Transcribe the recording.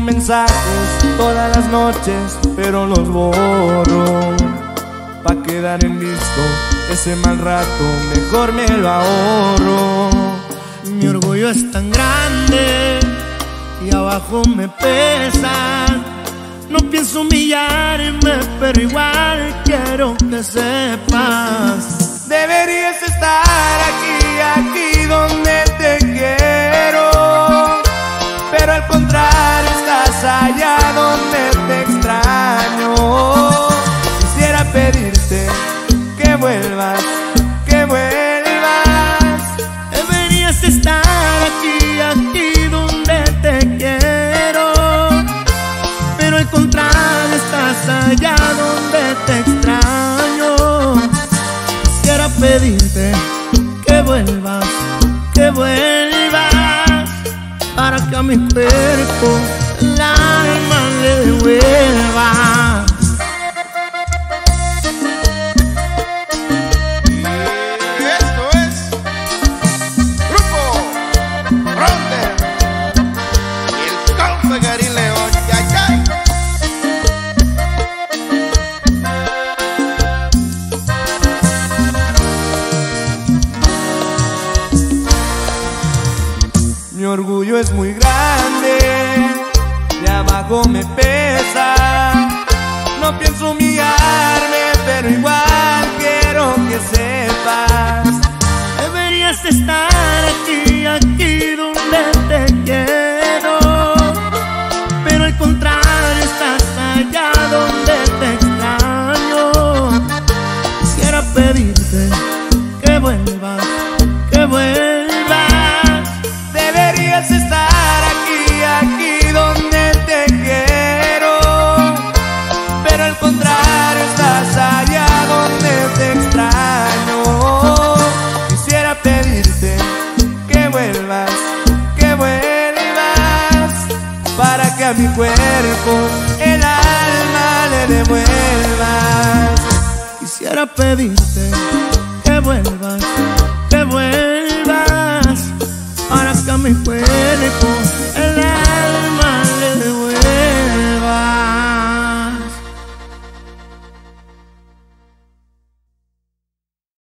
mensajes todas las noches, pero los borro. Pa' quedar en listo ese mal rato, mejor me lo ahorro. Mi orgullo es tan grande y abajo me pesa. No pienso humillarme, pero igual quiero que sepas. Deberías estar aquí que vuelvas, que vuelvas. Deberías estar aquí, aquí donde te quiero. Pero al contrario, estás allá donde te extraño. Quisiera pedirte que vuelvas, que vuelvas. Para que a mi cuerpo el alma le devuelva. Orgullo es muy grande, de abajo me pesa. No pienso humillarme, pero igual quiero que sepas. Deberías estar aquí, aquí vuelvas, que vuelvas. Para que a mi cuerpo el alma le devuelvas. Quisiera pedirte que vuelvas, que vuelvas. Para que a mi cuerpo